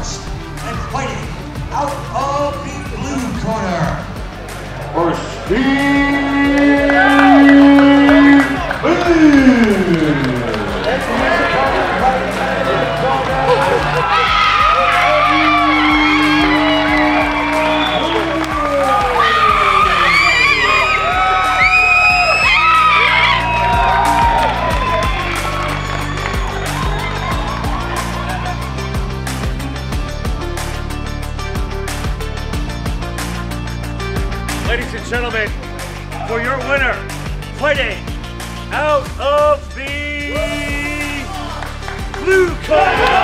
And fighting out of the blue corner, for Steve ladies and gentlemen, for your winner, fighting out of the blue corner.